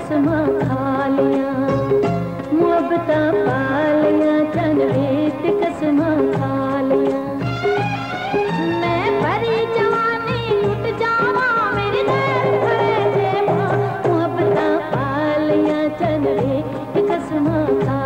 कसमां खा लियाँ मुहब्बतां पा मैं भरी लुट जावा, मेरी लियाँ चन रीत कसमां खा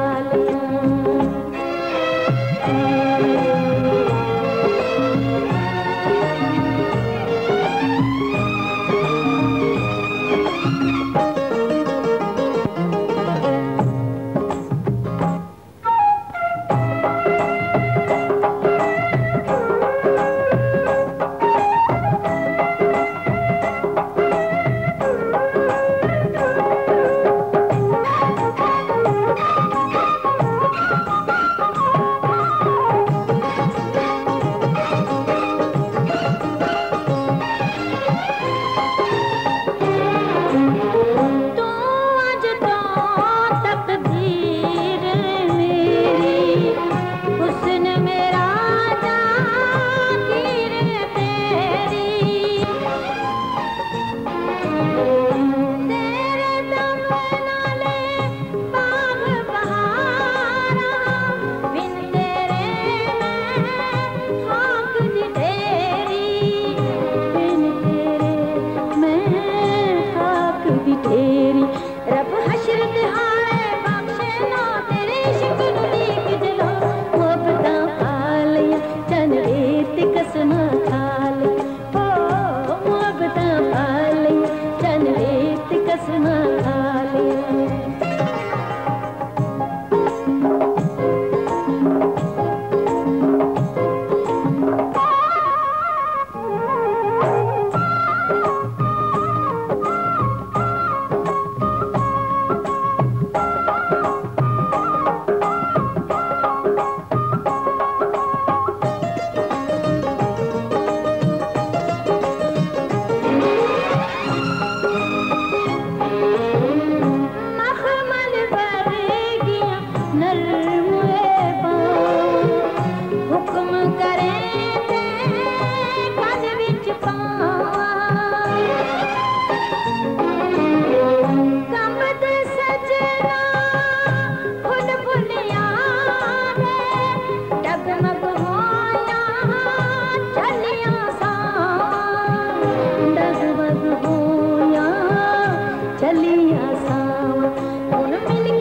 दी तेरी। रब हशर तिहाए बख्शे ना तेरे इश्क दी किजलो मोहब्बता मोहब्बतां पा चन रेत कसमां खा ओ, मोहब्बता पा चन रेत कसमां गलियाँ सावन उन मिल